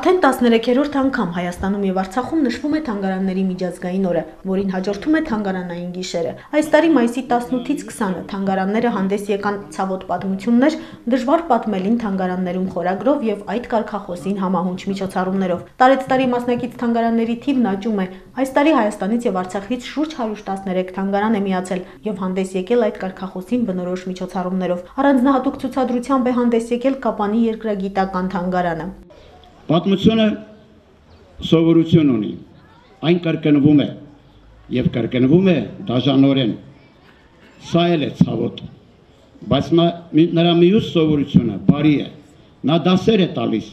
Արդեն 13-րդ անգամ Հայաստանում եւ Արցախում նշվում է թանգարանների միջազգային օրը, որին հաջորդում է թանգարանային գիշերը։ Այս տարի մայիսի 18-ից 20-ը թանգարանները հանդես եկան ցավոտ պատմություններ, դժվար պատմելին թանգարաններում խորագրով եւ այդ կարգախոսին համահունչ միջոցառումներով։ Տարեց տարի մասնակից թանգարանների թիվն աճում է։ Այս տարի Հայաստանից եւ Արցախից շուրջ 113 թանգարան է միացել եւ հանդես եկել այդ կարգախոսին բնորոշ միջոցառումներով։ Առանձնահատուկ ցուցադրությամբ է հանդես եկել Կապանի երկրագիտական թանգարանը։ Պատմությունը սովորություն ունի։ Այն կրկնվում է եւ կրկնվում է դաժանորեն։ Սա էլ է ցավոտ։ Բայց նրա մյուս սովորությունը բարի է։ Նա դասեր է տալիս։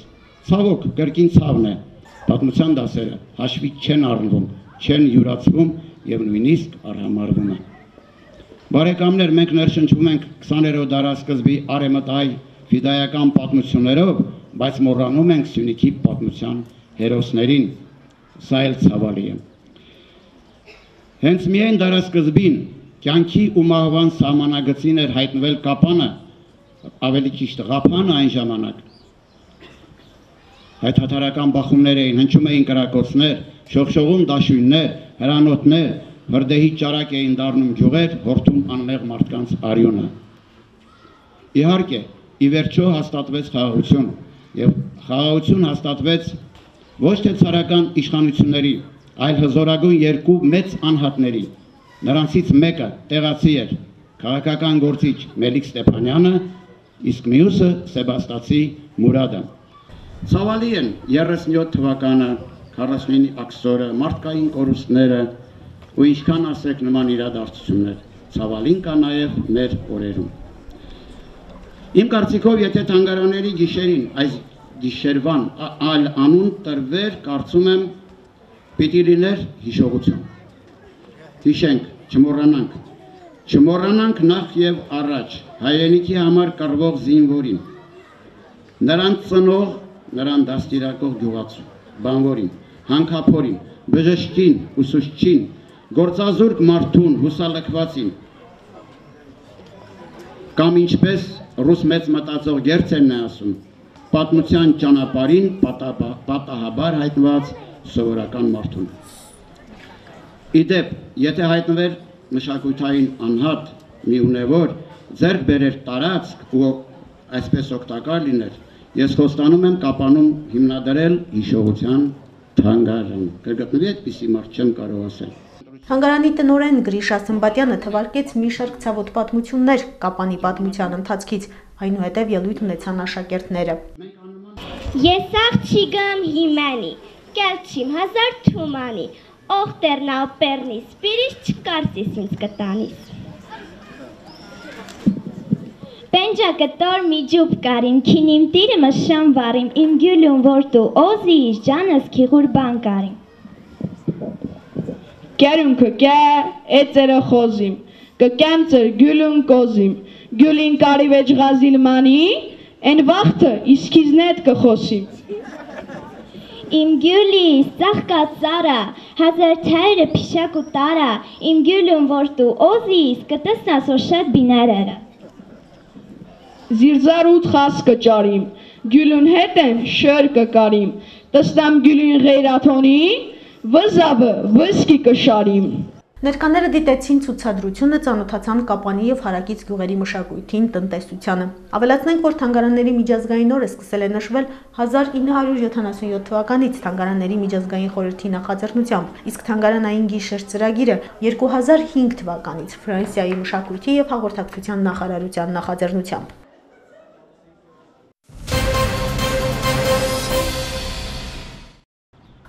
Ցավոք կրկին ցավն է։ Պատմության դասերը հաշվի չեն առնվում, չեն յուրացվում եւ նույնիսկ արհամարվում են։ Բարեկամներ, մենք ներշնչվում ենք 20-րդ դարաշրջանի արեմտայ ֆիդայական պատմություններով, բայց մոռանում ենք Սյունիքի պատմության հերոսներին։ Սա էլ ցավալի է։ Հենց միայն դարաշրջին կյանքի ու մահվան սահմանագծին էր հայտնվել կապանը, ավելի ճիշտ ղափանը այն ժամանակ։ Հայթաթարական բախումներ էին, հնչում էին կրակոցներ, շողշողում դաշույններ, հրանոթներ, հրդեհի ճարակ էին դառնում գյուղեր, հորթում անմեղ մարդկանց արյունը։ Իհարկե, ի վերջո հաստատվեց խաղաղություն, եւ խաղաղություն հաստատվեց ոչ թե ցարական իշխանությունների, այլ հզորագույն երկու մեծ անհատների։ Նրանցից մեկը տեղացի էր, քաղաքական գործիչ Մելիք Ստեփանյանը, իսկ մյուսը Սեբաստացի Մուրադը։ Ցավալի են 37 թվականը 49 աքսորը, մարդկային կորուստները ու ինչքան ասեք նման իրադարձություններ։ Ցավալին կա նաև մեր օրերում։ Իմ կարծիքով, եթե թանգարանների գիշերին այս գիշերվան այլ անուն տրվեր, կարծում եմ պիտի լիներ հիշողություն։ Հիշենք, չմոռանանք։ Չմոռանանք նախ եւ առաջ հայրենիքի համար կռվող զինվորին։ Նրան ծնող, նրան դաստիարակող գյուղացու, բանվորին, հանքափորին, բժշկին, ուսուցչին, գործազուրկ մարդուն, հուսալքվածին, կամ ինչպես ռուս մեծ մտածող Գերցենն է ասում, պատմության ճանապարհին պատահաբար հայտնված սովորական մարդուն։ Իդեպ, եթե հայտնվեր մշակութային անհատ մի ունևոր, ձեռք բերեր տարածք ու այսպես օգտակար լիներ, ես խոստանում եմ կապանում հիմնադրել հիշողության թանգարան։ Կգտնվի այդպիսի մարդ չեմ կարող ասել։ Հանգարանի տնորեն Գրիշա Սմբատյանը թվարկեց մի շարք ցավոտ պատմություններ Կապանի պատմության ընթացքից, այնուհետև ելույթ ունեցան աշակերտները։ Ես աղջիկım հիմանի, կելչիմ հազար թումանի, օղտերնա պերնի սպիրիս չկարծիս ինձ կտանիս։ Պենջա կտոր մի ջուբ կարիմ, քինիմ տիրը մշան վարիմ, իմ գյուլում որտու օզի իշ ջանս քիղուր բան կարիմ։ Կերունքը կե, էծերը խոզիմ, կկեմ ծր գյուլուն կոզիմ, գյուլին կարիվեջ ғազիլմանի, են վաղթը իսկիզնետ կխոսիմ։ Իմ գյուլի սաղկա ծարա, հազար թայրը պիշակ ու տարա, իմ գյուլուն որտու օզիս կտսնաս որ շատ բիներերը։ Զիրզար ութ խաս կճարիմ, գյուլուն հետ եմ շր կկարիմ, տստամ գյուլին ғեյրաթոնի, վզավը վսկի կշարիմ։ Ներկաները դիտեցին ցուցադրությունը, ծանոթացան Կապանի եւ Հարակից գյուղերի մշակույթին, տնտեսությանը։ Ավելացնենք, որ թանգարանների միջազգային օրը սկսել է նշվել 1977 թվականից թանգարանների միջազգային խորհրդի նախաձեռնությամբ, իսկ թանգարանային գիշեր ծրագիրը 2005 թվականից Ֆրանսիայի մշակույթի եւ հաղորդակցության նախարարության նախաձեռնությամբ։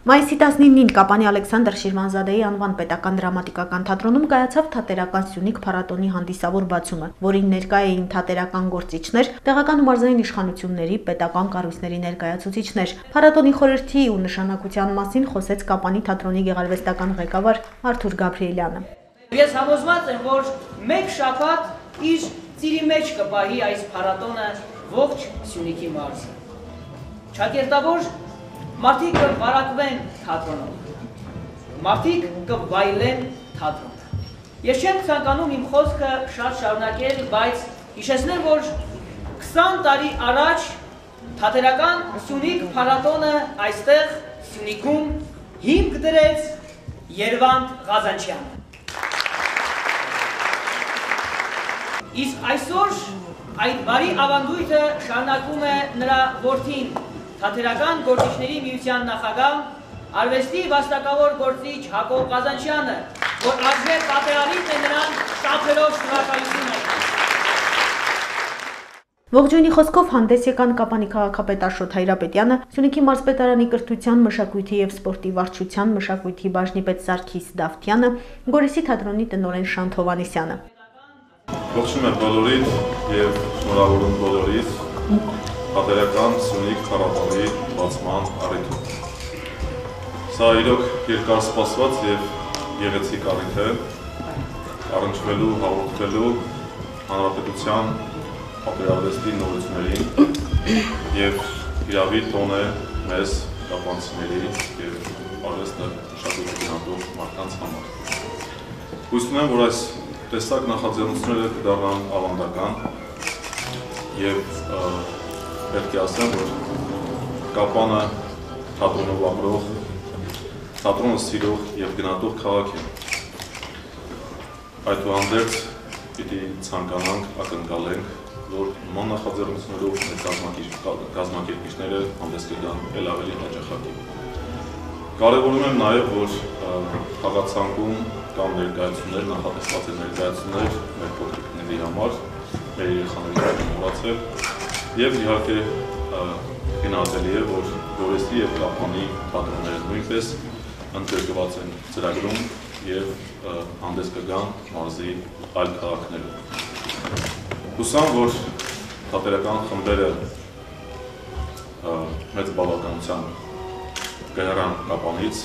Մայիսի 19-ին Կապանի Ալեքսանդր Շիրվանզադեի անվան պետական դրամատիկական թատրոնում կայացավ թատերական Սյունիք փառատոնի հանդիսավոր բացումը, որին ներկա էին թատերական գործիչներ, տեղական ու մարզային իշխանությունների, պետական կառույցների ներկայացուցիչներ։ Փառատոնի խորհրդի ու նշանակության մասին խոսեց Կապանի թատրոնի գեղարվեստական ղեկավար Արթուր Գաբրիելյանը։ Ես համոզված եմ, որ մեկ շաբաթ իր ծիրի մեջ կպահի այս փառատոնը ողջ Սյունիքի մարզը։ Չակերտավոր Մարդիկ կվարակվեն թատրոնով։ Մարդիկ կվայլեն թատրոնը։ Ես չեմ ցանկանում իմ խոսքը շատ շարունակել, բայց հիշեցնել, որ 20 տարի առաջ թատերական Սյունիք փառատոնը այստեղ Սյունիքում հիմք դրեց Երվանդ Ղազանչյանը։ Իսկ այսօր այդ բարի ավանդույթը շարունակում է նրա որդին, թատերական գործիչների միության նախագահ, արվեստի վաստակավոր գործիչ Հակոբ Ղազանչյանը, որ արժե պատերարից է նրան շապերով շնորհակալություն հայտնել։ Ողջույնի խոսքով հանդես եկան Կապանի քաղաքապետ Աշոտ Հայրապետյանը, Սյունիքի մարզպետարանի կրթության, մշակույթի եւ սպորտի վարչության մշակույթի բաժնի պետ Սարգիս Դավթյանը, Գորիսի թատրոնի տնօրեն Շանթ Հովանեսյանը։ Ողջունում եմ բոլորիդ եւ շնորհավորում բոլորիդ հատերական Սյունիք փառատոնի բացման առիթով։ Սա իրոք երկար սպասված եւ գեղեցիկ առիթ է առնչվելու, հաղորդելու հանրապետության պատերազմի նորություններին եւ իրավի տոն է մեզ կապանցիների եւ արվեստը շահույթի հանդող մարդկանց համար։ Հույս ունեմ, որ այս տեսակ նախաձեռնությունները կդառնան ավանդական եւ պետք է ասեմ, որ կապանը թատրոնով ապրող, թատրոնը սիրող եւ գնահատող քաղաք է։ Այդուհանդերձ պիտի ցանկանանք, ակնկալենք, որ նման նախաձեռնություններով մեր կազմակերպիչները հանդես կգան ել ավելի հաճախակի։ Կարևորում եմ նաև, որ խաղացանկում կան ներկայացումներ, նախատեսված ներկայացումներ մեր փոքրիկների համար, մեր երեխաների համար մոռացել եւ իհարկե գնահատելի է, որ Գորեսի եւ Կապանի թատրոնները նույնպես ընդգրկված են ծրագրում եւ հանդես կգան մարզի այլ քաղաքներում։ Հուսամ, որ թատերական խմբերը մեծ բավականության կհեռան կապանից,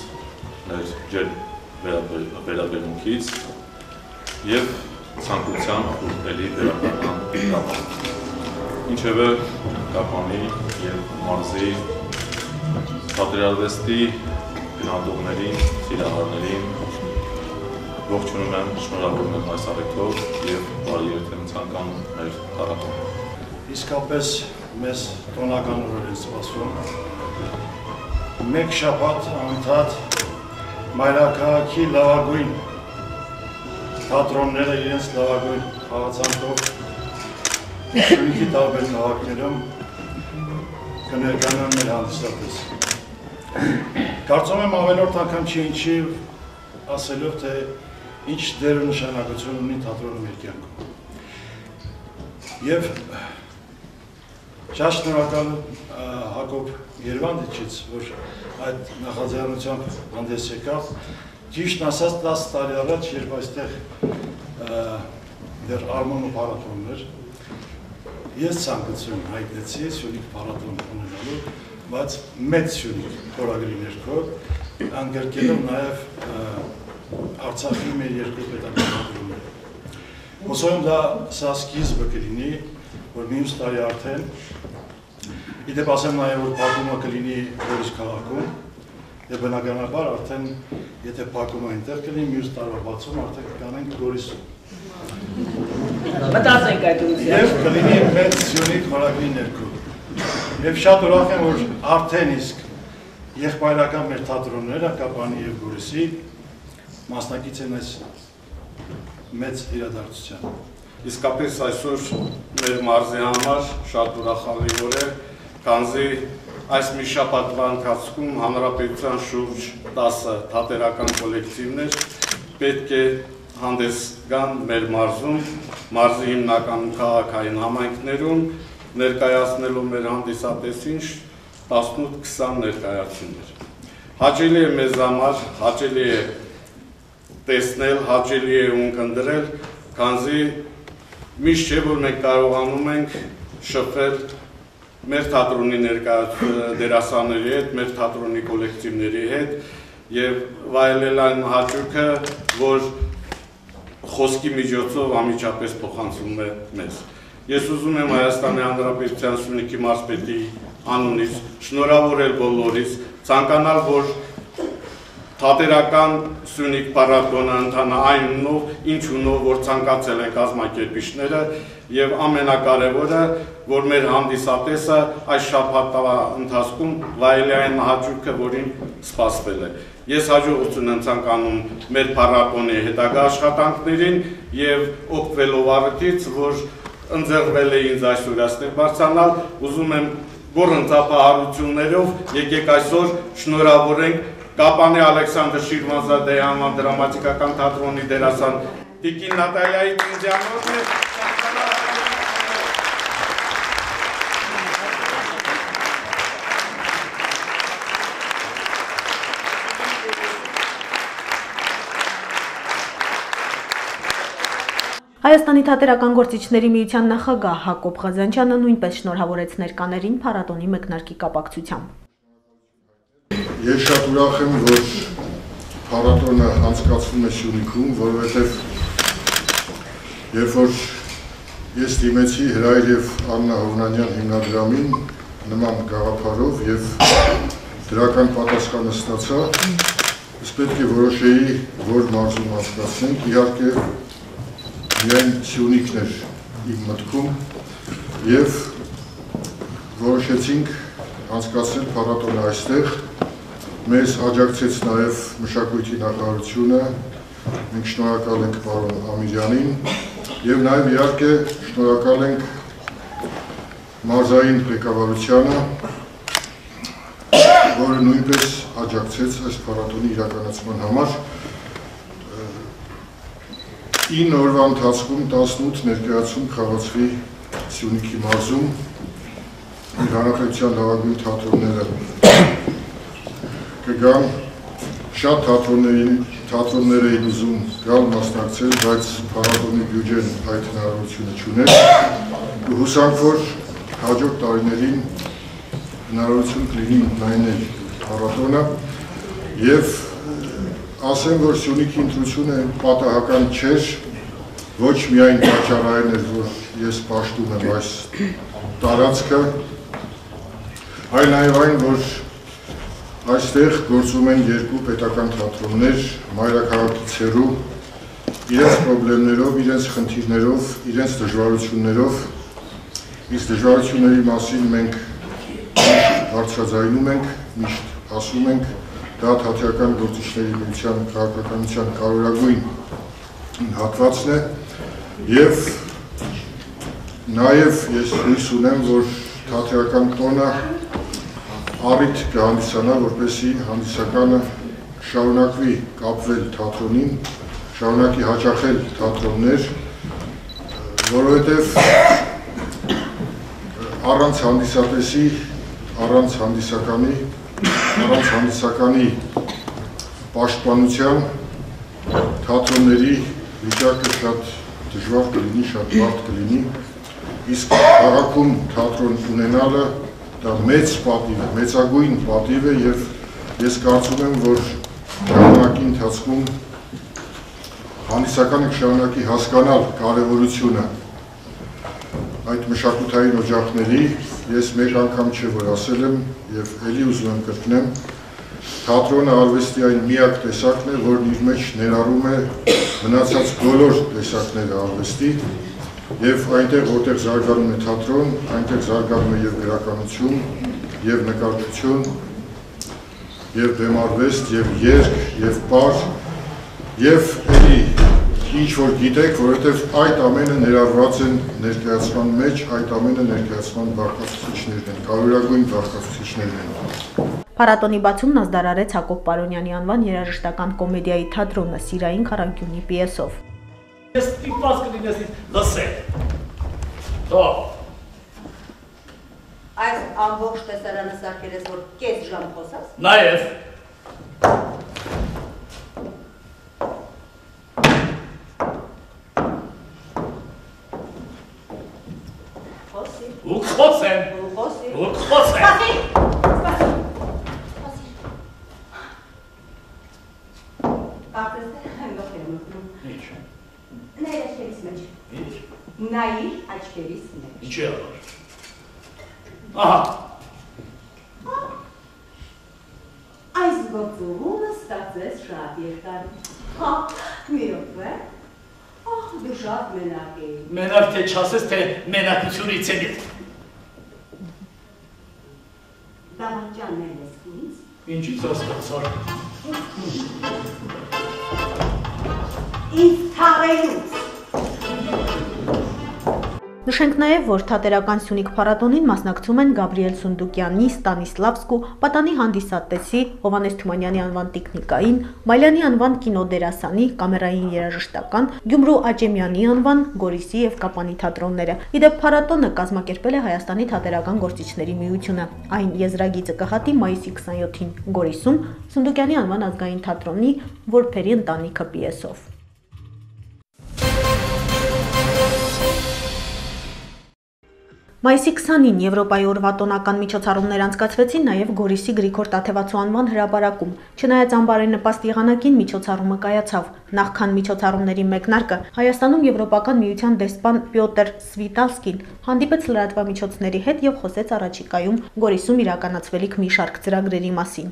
մեր ջեր վերաբերմունքից և ցանկությամբ ու էլի վերաբերման կապան։ Ինչևէ կապանի և մարզի թատերարվեստի գնատողներին, սիրահարներին ողջունում եմ, շնորհավորում եմ այս առիթով եւ բարի երթ եմ ցանկանում մեր տարածքում։ Իսկապես մեզ տոնական օրեր են սպասում։ Մեկ շաբաթ անդադ մայրաքաղաքի լավագույն թատրոնները իրենց լավագույն խաղացանքով Շունիքի տարբեր քաղաքներում կներկանան մեր հանդիսատես։ Կարծում եմ ավելորդ անգամ չի ինչի ասելով, թե ինչ դեր ու նշանակություն ունի թատրոնը մեր կյանքում։ Եվ շատ շնորհակալ Հակոբ Երևանդիչից, որ այդ նախաձեռնությամբ հանդես եկավ։ Ճիշտ ասած 10 տարի առաջ, երբ այստեղ դեռ Արմոնը փառատոնն էր, ես ցանկություն հայտնեցի Սյունիք փառատոն ունենալու, բայց մեծ Սյունիք խորագրի ներքո անգրկելով նաև Արցախի մեր երկու պետական թատրոնները։ Հուսով դա սա սկիզբը կլինի, որ մյուս տարի արդեն Իդեպ ասեմ նաև, որ պակումը կլինի Գորիս քաղաքում, եւ բնականաբար արդեն եթե պակումը այնտեղ կլինի, մյուս տարվա բացում արդեն կանենք Գորիսում։ Մտածենք այդ ուղղությամբ։ Եվ կլինի մեծ Սյունիք խորագրի ներքո։ Եվ շատ ուրախ եմ, որ արդեն իսկ եղբայրական մեր թատրոնները Կապանի եւ Գորիսի մասնակից են այս մեծ իրադարձության։ Իսկապես այսօր մեր մարզի համար շատ ուրախալի օր է, քանզի այս մի շաբաթվա ընթացքում հանրապետության շուրջ 10 թատերական կոլեկտիվներ պետք է հանդես գան մեր մարզում, մարզի հիմնական քաղաքային համայնքներում, ներկայացնելու մեր հանդիսատեսին 18-20 ներկայացումներ։ Հաճելի է մեզ համար, հաճելի է տեսնել, հաճելի է ունկնդրել, քանզի միշտ չէ, որ մենք կարողանում ենք շփվել մեր թատրոնի դերասանների հետ, մեր թատրոնի կոլեկտիվների հետ եւ վայելել այն հաճույքը, որ խոսքի միջոցով ամիջապես փոխանցվում է մեզ։ Ես ուզում եմ Հայաստանի Հանրապետության Սյունիքի մարզպետի անունից շնորհավորել բոլորիս, ցանկանալ, որ թատերական Սյունիք փառատոնը ընթանա այն նով, ինչ ունով, որ ցանկացել են կազմակերպիչները եւ ամենակարևորը, որ մեր հանդիսատեսը այս շաբաթվա ընթացքում վայելի այն հաջորդը, որին սպասվել է։ Ես հաջողություն եմ ցանկանում մեր փառատոնի հետագա աշխատանքներին եւ օգտվելով առիթից, որ ընձեռվել է ինձ այսօր աստեղ բարձանալ, ուզում եմ գորն ծափահարություններով եկեք այսօր շնորհավորենք Կապանի Ալեքսանդր Շիրվանզադեի անվան դրամատիկական թատրոնի դերասան Տիկին Նատալիայի Կինձյանովն է Հայաստանի թատերական գործիչների միության նախագահ Հակոբ Ղազանչյանը նույնպես շնորհավորեց ներկաներին փառատոնի մեկնարկի կապակցությամբ։ Ես շատ ուրախ եմ, որ փառատոնը անցկացվում է Սյունիքում, որովհետև երբ որ ես դիմեցի Հրայր եւ Աննա Հովնանյան հիմնադրամին նման գաղափարով եւ դրական պատասխանը ստացա, ես պետք է որոշեի, որ մարզում անցկացնենք, իհարկե միայն Սյունիքն էր իմ մտքում եւ որոշեցինք անցկացնել փառատոնը այստեղ մեզ աջակցեց նաև մշակույթի նախարարությունը, մենք շնորհակալ ենք պարոն Ամիրյանին եւ նաև իհարկե շնորհակալ ենք մարզային ղեկավարությանը, որը նույնպես աջակցեց այս փառատոնի իրականացման համար 9 օրվա ընթացքում 18 ներկայացում խաղացվի Սյունիքի մարզում հանրապետության լավագույն թատրոնները կգան շատ թատրոնների թատրոններ էին ուզում գալ մասնակցել, բայց փառատոնի բյուջեն այդ հնարավորությունը չուներ։ Ու հուսանք, որ հաջորդ տարիներին հնարավորություն կլինի ընդլայնել փառատոնը եւ ասեմ, որ Սյունիքի ընտրությունը պատահական չէր, ոչ միայն պատճառային էր, որ ես պաշտում եմ այս տարածքը, այլ նաև այն, որ այստեղ գործում են երկու պետական թատրոններ, մայրաքաղաքից հեռու, իրենց խնդիրներով, իրենց խնդիրներով, իրենց դժվարություններով, իսկ դժվարությունների մասին մենք հարցազայնում ենք, միշտ ասում ենք, դա թատերական գործիչների միության քաղաքականության կարևորագույն հատվածն է եւ նաեւ ես հույս ունեմ, որ թատերական տոնը առիթ կհանդիսանա, որպեսի հանդիսականը շարունակվի կապվել թատրոնին, շարունակի հաճախել թատրոններ, որովհետև առանց հանդիսատեսի, առանց հանդիսականի, առանց հանդիսականի պաշտպանության թատրոնների վիճակը շատ դժվար կլինի, շատ բարդ կլինի, իսկ քաղաքում թատրոն ունենալը դա մեծ պատիվ է, մեծագույն պատիվ է եւ ես կարծում եմ, որ ժամանակի ընթացքում հանդիսականը կշարունակի հասկանալ կարևորությունը այդ մշակութային օջախների ես մեկ անգամ չէ որ ասել եմ եւ ելի ուզում եմ կրկնեմ թատրոնը արվեստի այն միակ տեսակն է, որն իր մեջ ներառում է մնացած բոլոր տեսակները արվեստի Եվ այնտեղ, որտեղ զարգանում է թատրոն, այնտեղ զարգանում է եւ գրականություն, եւ նկարչություն, եւ բեմարվեստ, եւ երգ, եւ պար, եւ էլի ինչ որ գիտեք, որովհետեւ այդ ամենը ներառված են ներկայացման մեջ, այդ ամենը ներկայացման բաղկացուցիչներն են, կարևորագույն բաղկացուցիչներն են։ Փառատոնի բացումն ազդարարեց Հակոբ Պարոնյանի անվան երաժշտական կոմեդիայի թատրոնը Սիրային քարանկյունի պիեսով։ Ես ստիպված կլինես լսել։ Թող։ Այս ամբողջ տեսարանը սարքել ես, որ կես ժամ խոսաս։ Նաև։ Խոսի։ Ու խոսեմ։ Ու խոսի։ Ու խոսեմ։ Սպասի։ Սպասի։ Կարծես թե այնտեղ եմ մտնում։ Ինչ։ Նայր աչքերիս մեջ։ Ինչ։ Նայր աչքերիս մեջ։ Ինչի՞ համար։ Ահա, Այս գործողումը ստաց կարծես շատ երկար։ Հա, մի րոպե։ Ահ, դու շատ մենակ ես։ Մենակ թե մենակությունից եմ ետ։ Դավաճաններ ես ինձ։ Ինչից հասկացար։ Նշենք նաև, որ թատերական Սյունիք փառատոնին մասնակցում են Գաբրիել Սունդուկյանի, Ստանիսլավսկու, Պատանի հանդիսատեսի, Հովանես Թումանյանի անվան տեխնիկային, Մայլյանի անվան կինոդերասանի, կամերային երաժշտական, Գյումրու Աճեմյանի անվան, Գորիսի եւ Կապանի թատրոնները։ Իդեպ փառատոնը կազմակերպել է Հայաստանի թատերական գործիչների միությունը։ Այն եզրագիծը կհատի մայիսի 27-ին Գորիսում Սունդուկյանի անվան ազգային թատրոնի Որփերի ընտանիքը պիեսով։ Մայիսի 20-ին Եվրոպայի օրվա տոնական միջոցառումներ անցկացվեցին նաև Գորիսի Գրիգոր Տաթևացու անվան հրապարակում։ Չնայած անբարենպաստ եղանակին միջոցառումը կայացավ։ Նախքան միջոցառումների մեկնարկը Հայաստանում Եվրոպական միության դեսպան Պյոտր Սվիտալսկին հանդիպեց լրատվամիջոցների հետ եւ խոսեց առաջիկայում Գորիսում իրականացվելիք մի շարք ծրագրերի մասին։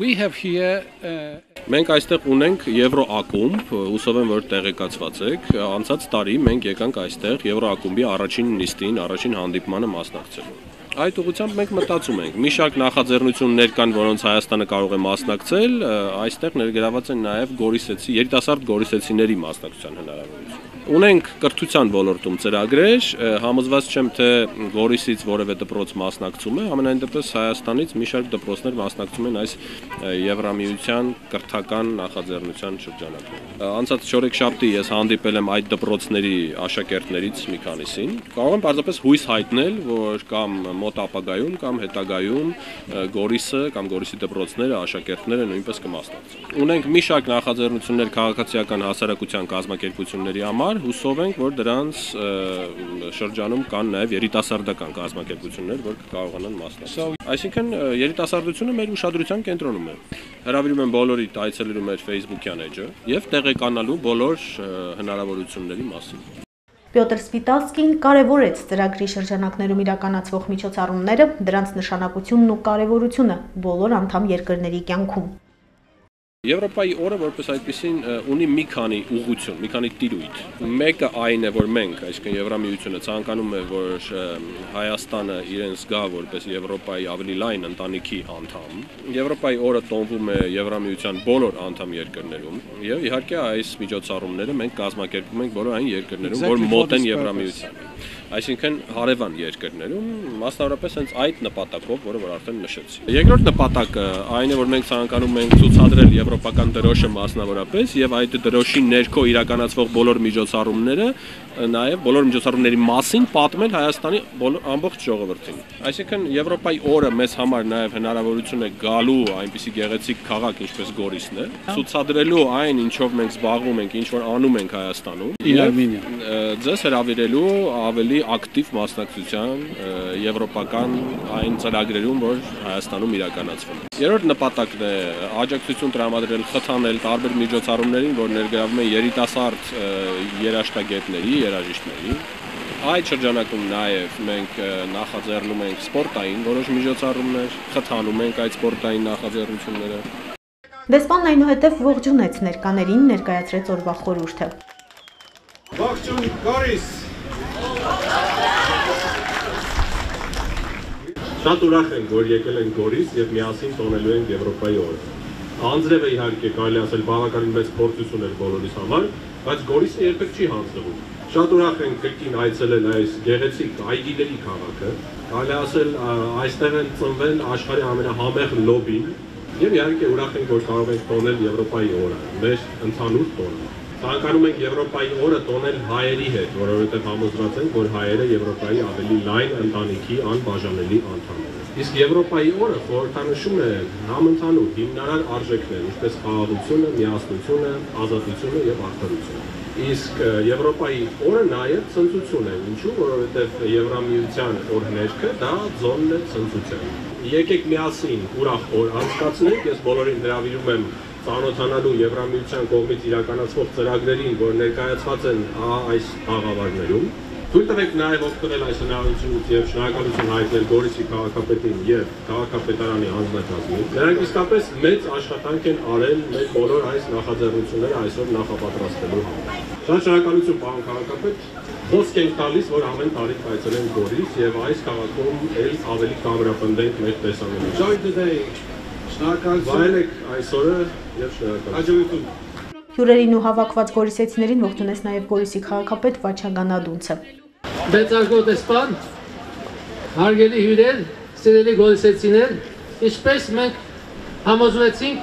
We have here uh... Մենք այստեղ ունենք Եվրոակումբ, հուսով եմ որ տեղեկացված եք։ Անցած տարի մենք եկանք այստեղ Եվրոակումբի առաջին նիստին, առաջին հանդիպմանը մասնակցելու։ Այդ ուղղությամբ մենք մտածում ենք։ Մի շարք նախաձեռնություններ կան, որոնց Հայաստանը կարող է մասնակցել, այստեղ ներգրաված են նաև Գորիսեցի, երիտասարդ Գորիսեցիների մասնակցության հնարավորություն։ Ունենք կրթության ոլորտում ծրագրեր, համոզված չեմ թե Գորիսից որևէ դպրոց մասնակցում է, ամենայն դեպս Հայաստանից մի շարք դպրոցներ մասնակցում են այս Եվրամիության կրթական նախաձեռնության շրջանակում։ Անցած շորեքշաբթի ես հանդիպել եմ այդ դպրոցների աշակերտներից մի քանիսին։ Կարող եմ պարզապես հույս հայտնել, որ կամ մոտ ապագայում կամ հետագայում Գորիսը կամ Գորիսի դպրոցները աշակերտները նույնպես կմասնակցեն։ Ունենք մի շարք նախաձեռնություններ քաղաքացիական հասարակության կազմակերպությունների համար համար հուսով ենք, որ դրանց շրջանում կան նաև երիտասարդական կազմակերպություններ, որ կարողանան մասնակցել։ Այսինքն երիտասարդությունը մեր ուշադրության կենտրոնում է։ Հրավիրում եմ բոլորիդ այցելելու մեր Facebook-յան էջը եւ տեղեկանալու բոլոր հնարավորությունների մասին։ Պյոտր Սպիտալսկին կարևորեց ծրագրի շրջանակներում իրականացվող միջոցառումները, դրանց նշանակությունն ու կարևորությունը բոլոր անդամ երկրների կյանքում։ Եվրոպայի օրը որպես այդպեսին ունի մի քանի ուղղություն, մի քանի տիրույթ։ Մեկը այն է, որ մենք, այսինքն Եվրամիությունը ցանկանում է, որ Հայաստանը իրեն զգա որպես Եվրոպայի ավելի լայն ընտանիքի անդամ։ Եվրոպայի օրը տոնվում է Եվրամիության բոլոր անդամ երկրներում եւ իհարկե այս միջոցառումները մենք կազմակերպում ենք բոլոր այն երկրներում, որ մոտ են Եվրամիությանը այսինքն հարևան երկրներում, մասնավորապես հենց այդ նպատակով, որը որ արդեն նշեցի։ Երկրորդ նպատակը այն է, որ մենք ցանկանում ենք ցուցադրել եվրոպական դրոշը մասնավորապես եւ այդ դրոշի ներքո իրականացվող բոլոր միջոցառումները նաև բոլոր միջոցառումների մասին պատմել Հայաստանի բոլոր ամբողջ ժողովրդին։ Այսինքն Եվրոպայի օրը մեզ համար նաև հնարավորություն է գալու այնպիսի գեղեցիկ քաղաք, ինչպես Գորիսն է, ցուցադրելու այն, ինչով մենք զբաղվում ենք, ինչ որ անում ենք Հայաստանում։ Ձեզ հրավիրելու ավելի ակտիվ մասնակցության եվրոպական այն ծրագրերում, որ Հայաստանում իրականացվում են։ Երրորդ նպատակն է աջակցություն տրամադրել, խթանել տարբեր միջոցառումներին, որ ներգրավում են երիտասարդ երաշտագետների, երաժիշտների։ Այդ շրջանակում նաև մենք նախաձեռնում ենք սպորտային որոշ միջոցառումներ, խթանում ենք այդ սպորտային նախաձեռնությունները։ Դեսպանն այնուհետև ողջունեց ներկաներին ներկայացրեց օրվա խորհուրդը։ Ողջույն Գորիս։ Շատ ուրախ ենք, որ եկել են Գորիս եւ միասին տոնելու ենք Եվրոպայի օրը։ Անձրևը իհարկե կարելի ասել բավականին մեծ փորձություն էր բոլորիս համար, բայց Գորիսը երբեք չի հանձնվում։ Շատ ուրախ ենք կրկին այցելել այս գեղեցիկ այգիների քաղաքը։ Կարելի ասել այստեղ են ծնվել աշխարհի ամենահամեղ լոբին եւ իհարկե ուրախ ենք, որ կարող ենք տոնել Եվրոպայի օրը, մեր ընդհանուր տոնը։ Ցանկանում ենք Եվրոպայի օրը տոնել հայերի հետ, որովհետև համոզված ենք, որ հայերը Եվրոպայի ավելի լայն ընտանիքի անբաժանելի անդամ են։ Իսկ Եվրոպայի օրը խորհրդանշում է համընդհանուր հիմնարար արժեքներ, ինչպես խաղաղությունը, միասնությունը, ազատությունը եւ արդարությունը։ Իսկ Եվրոպայի օրը նաև ցնծություն է, ինչու, որովհետև Եվրամիության օրհներքը դա զոնն է ցնծության։ Եկեք միասին ուրախ օր անցկացնենք, ես բոլորին հրավիրում եմ ծանոթանալու Եվրամիության կողմից իրականացվող ծրագրերին, որ ներկայացված են այս աղավարներում Թույլ տվեք նաև օգտվել այս հնարավորությունից եւ շնորհակալություն հայտնել Գորիսի քաղաքապետին եւ քաղաքապետարանի հանձնակազմին։ Նրանք իսկապես մեծ աշխատանք են արել մեր բոլոր այս նախաձեռնությունները այսօր նախապատրաստելու համար։ Շատ շնորհակալություն պարոն քաղաքապետ։ Խոսք ենք տալիս, որ ամեն տարի կայցելենք Գորիս եւ այս քաղաքում ել ավելի կամրապնդենք մեր տեսանելիությունը։ Enjoy the day։ Շնորհակալություն։ այսօրը եւ շնորհակալություն։ Հաջողություն։ Հյուրերին ու հավաքված գորիսեցիներին ողջունեց նաև Գորիսի քաղաքապետ Վաչագան Ադունցը։ Բեցարգո դեսպան, հարգելի հյուրեր, սիրելի գորիսեցիներ, ինչպես մենք համոզվեցինք,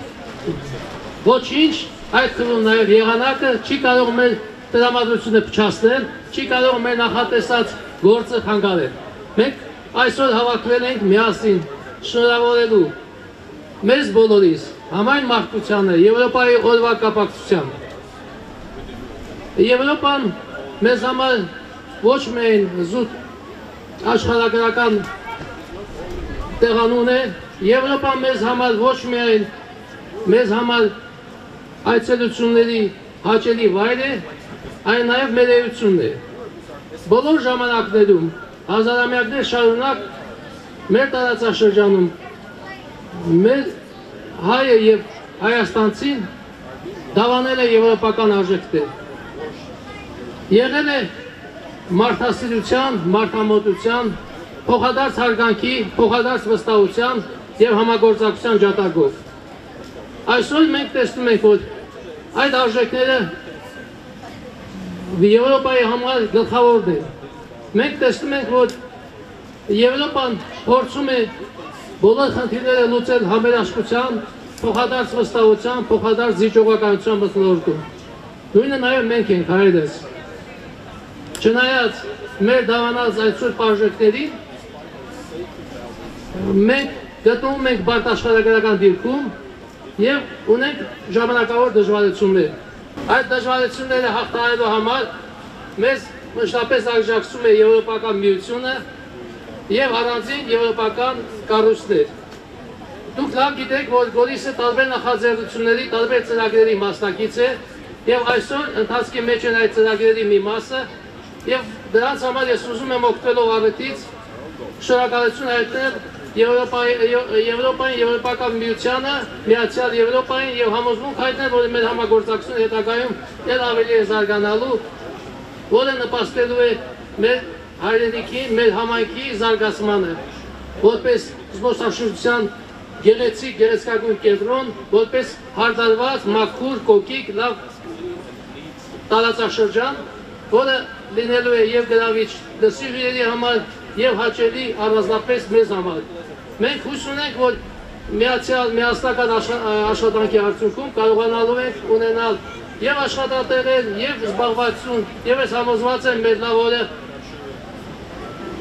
ոչինչ այդ թվում նաև եղանակը չի կարող մեր տրամադրությունը փչացնել, չի կարող մեր նախատեսած գործը խանգարել։ Մենք այսօր հավաքվել ենք միասին շնորհավորելու մեզ բոլորիս համայն մարդկությանը Եվրոպայի օրվա կապակցությամբ։ Եվրոպան մեզ համար ոչ միայն զուտ աշխարհագրական տեղանուն է, Եվրոպան մեզ համար ոչ միայն մեզ համար այցելությունների հաճելի վայր է, այլ նաև մեր էությունն է։ Բոլոր ժամանակներում, հազարամյակներ շարունակ մեր տարածաշրջանում մեր հայը եւ հայաստանցին դավանել է եվրոպական արժեքներ։ Եղել է մարդասիրության, մարդամոտության, փոխադարձ հարգանքի, փոխադարձ վստահության եւ համագործակցության ջատագով։ Այսօր մենք տեսնում ենք, որ այդ արժեքները Եվրոպայի համար գլխավորն են։ Մենք տեսնում ենք, որ Եվրոպան փորձում է բոլոր խնդիրները լուծել համերաշխության, փոխադարձ վստահության, փոխադարձ զիջողականության մթնոլորտում։ Նույնը նաև մենք ենք հայերս։ Չնայած մեր դավանած այդ սուրբ արժեքներին, մենք գտնվում ենք բարդ աշխարհագրական դիրքում եւ ունենք ժամանակավոր դժվարություններ։ Այդ դժվարությունները հաղթահարելու համար մեզ մշտապես աջակցում է Եվրոպական միությունը եւ առանձին եվրոպական կառույցներ։ Դուք լավ գիտեք, որ Գորիսը տարբեր նախաձեռնությունների, տարբեր ծրագրերի մասնակից է եւ այսօր ընթացքի մեջ են այդ ծրագրերի մի մասը եւ դրանց համար ես ուզում եմ օգտվելով առիթից շնորհակալություն հայտնել Եվրոպայի Եվրոպային Եվրոպական միությանը, Միացյալ Եվրոպային եւ համոզմունք հայտնել, որ մեր համագործակցությունը հետագայում ել ավելի է զարգանալու, որը նպաստելու է մեր հայրենիքի, մեր համայնքի զարգացմանը, որպես զբոսաշրջության գեղեցիկ, գեղեցկագույն կենտրոն, որպես հարդարված, մաքուր, կոկիկ, լավ տարածաշրջան, որը լինելու է եւ գրավիչ հյուրերի համար եւ հաճելի առանձնապես մեզ համար։ Մենք հույս ունենք, որ միացյալ միասնական աշխատանքի արդյունքում կարողանալու ենք ունենալ եւ աշխատատեղեր, եւ զբաղվածություն, եւ ես համոզված եմ մեր լավ օրը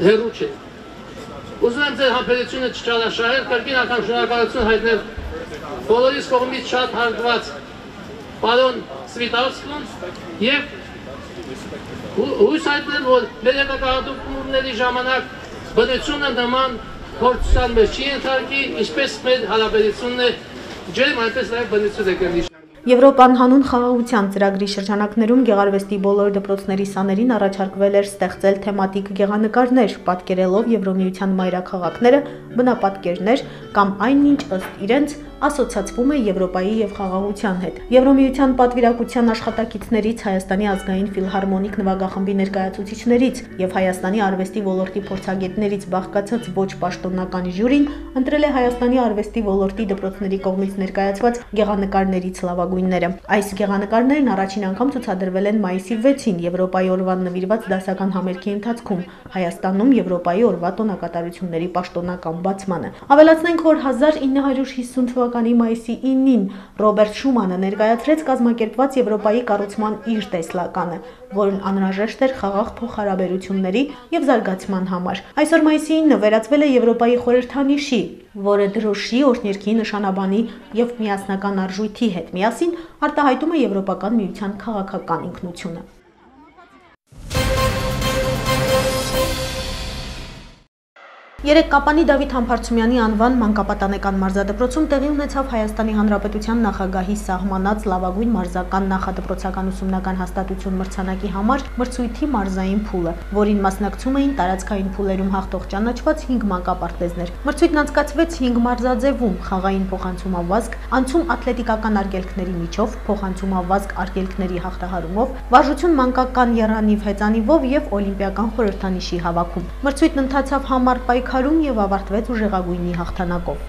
հերու չէ։ Ուզում եմ ձեր համբերությունը չճարաշահել, կրկին անգամ շնորհակալություն հայտնել բոլորիս կողմից շատ հարգված պարոն Սվիտավսկուն եւ հույս հայտնել, որ մեր հետագահատուկումների ժամանակ բնությունը նման փորձության մեջ չի ենթարկի, ինչպես մեր հարաբերությունն է ջերմ, այնպես նաև բնություն է կրնի։ Եվրոպան հանուն խաղաղության ծրագրի շրջանակներում գեղարվեստի բոլոր դպրոցների սաներին առաջարկվել էր ստեղծել թեմատիկ գեղանկարներ, պատկերելով Եվրոմիության մայրաքաղաքները, բնապատկերներ կամ այնինչ ըստ իրենց ասոցացվում է Եվրոպայի եւ խաղաղության հետ։ Եվրոմիության պատվիրակության աշխատակիցներից Հայաստանի ազգային ֆիլհարմոնիկ նվագախմբի ներկայացուցիչներից եւ Հայաստանի արվեստի ոլորտի փորձագետներից բաղկացած ոչ պաշտոնական ժյուրին ընտրել է Հայաստանի արվեստի ոլորտի դպրոցների կողմից ներկայացված գեղանկարներից լավագույնները։ Այս գեղանկարներն առաջին անգամ ցուցադրվել են մայիսի 6-ին Եվրոպայի օրվան նվիրված դասական համերգի ընթացքում Հայաստանում Եվրոպայի օրվա տոնակատարությունների պաշտոնական բացմանը։ Ավելացնենք, որ 1950 թվականի մայիսի 9-ին Ռոբերտ Շումանը ներկայացրեց կազմակերպված Եվրոպայի կառուցման իր տեսլականը, որն անհրաժեշտ էր խաղաղ փոխհարաբերությունների եւ զարգացման համար։ Այսօր մայիսի 9-ը վերածվել է Եվրոպայի խորհրդանիշի, որը դրոշի, օրհներքի, նշանաբանի եւ միասնական արժույթի հետ միասին արտահայտում է Եվրոպական միության քաղաքական ինքնությունը։ Երեք Կապանի Դավիթ Համբարձումյանի անվան մանկապատանեկան մարզադպրոցում տեղի ունեցավ Հայաստանի Հանրապետության նախագահի սահմանած լավագույն մարզական նախադպրոցական ուսումնական հաստատություն մրցանակի համար մրցույթի մարզային փուլը, որին մասնակցում էին տարածքային փուլերում հաղթող ճանաչված 5 մանկապարտեզներ։ Մրցույթն անցկացվեց 5 մարզաձևում՝ խաղային փոխանցումավազք, անցում ատլետիկական արգելքների միջով, փոխանցումավազք արգելքների հաղթահարումով, վարժություն մանկական եռանիվ հեծանիվով եւ օլիմպիական խորհրդանիշի հավաքում։ Մրցույթն ընթացավ համար պայքար պայքարում եւ ավարտվեց ուժեղագույնի հաղթանակով։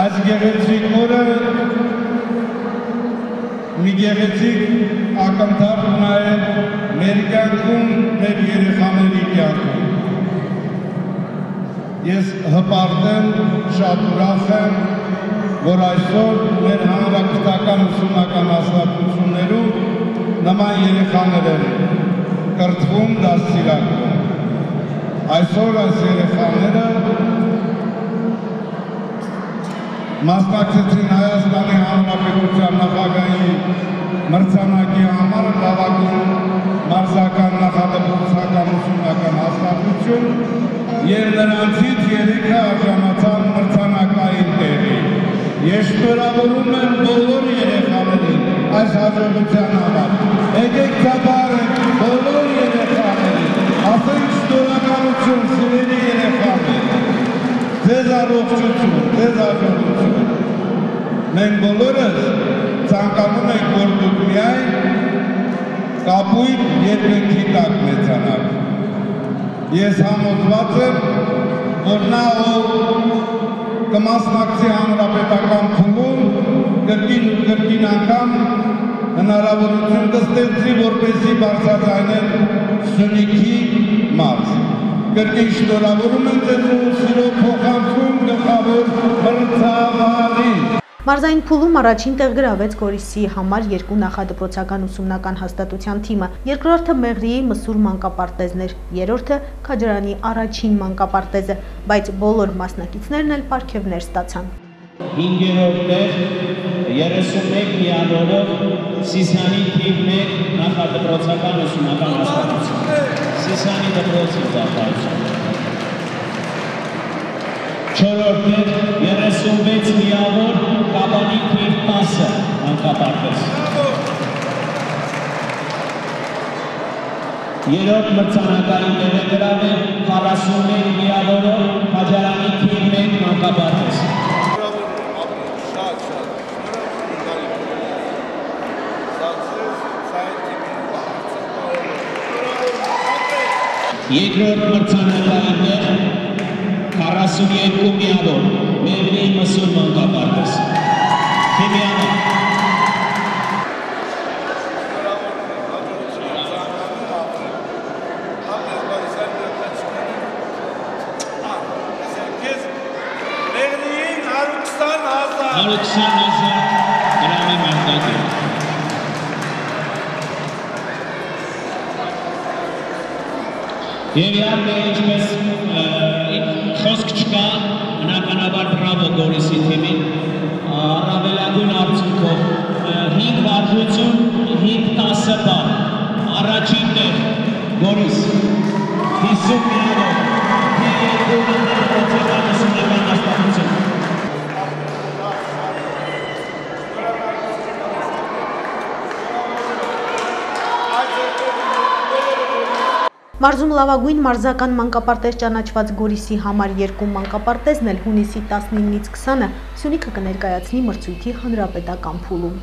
Այս գեղեցիկ օրը մի գեղեցիկ ակնթարթ նաև մեր կյանքում, մեր երեխաների կյանքում։ Ես հպարտեմ, շատ ուրախ եմ, որ այսօր մեր հանրապետական ուսումնական հաստատություններում նման երեխաներ են կրթվում, դաստիարակվում։ Այսօր այս երեխաները մասնակցեցին Հայաստանի Հանրապետության նախագահի մրցանակի համար լավագույն մարզական նախադպրոցական ուսումնական հաստատություն եւ նրանցից երեքը արժանացան մրցանակային տեղի։ Ես շնորհավորում եմ բոլոր երեխաներին այս հաջողության համար։ Եկեք ծափարենք շնորհակալություն սիրելի երեխաներ։ Ձեզ առողջություն, ձեզ աջակցություն։ Մենք բոլորս ցանկանում ենք, որ դուք միայն կապույտ երկնքի տակ մեծանաք։ Ես համոզված եմ, որ նա ով կմասնակցի հանրապետական փուլում կրկին ու կրկին անգամ հնարավորություն կստեղծի, որպեսզի բարձրացնեն Սյունիքի Կրկին շնորհավորում եմ ձեզ ու սիրով փոխանցում գլխավոր մրցավարին։ Մարզային փուլում առաջին տեղ գրավեց Գորիսի համար երկու նախադպրոցական ուսումնական հաստատության թիմը, երկրորդը Մեղրիի մսուր մանկապարտեզներ, երրորդը Քաջարանի առաջին մանկապարտեզը, բայց բոլոր մասնակիցներն էլ պարգևներ ստացան։ 5-րդ տեղ 31 միավորով Սիսանի թիվ 1 նախադպրոցական ուսումնական հաստատություն։ Սիսանի դպրոցի ծառայություն։ Չորրորդ տեղ 36 միավոր Կապանի թիվ 10 մանկապարտեզ։ Երրորդ մրցանակային տեղը գրավել 41 միավորով Քաջարանի թիվ 1 մանկապարտեզ։ Երկրորդ մրցանակային տեղ 42 միավոր Մերվի մսուր մանկապարտեզ։ Թիմյանը Եվ իհարկե ինչպես խոսք չկա, բնականաբար բրավո Գորիսի թիմին, առավելագույն արդյունքով 5 վարժություն, 5-10 բան, առաջին տեղ Գորիս, 50 միանով, երկու նախարարության Մարզում լավագույն մարզական մանկապարտեզ ճանաչված Գորիսի համար երկու մանկապարտեզն էլ հունիսի 19-ից 20-ը Սյունիքը կներկայացնի մրցույթի հանրապետական փուլում։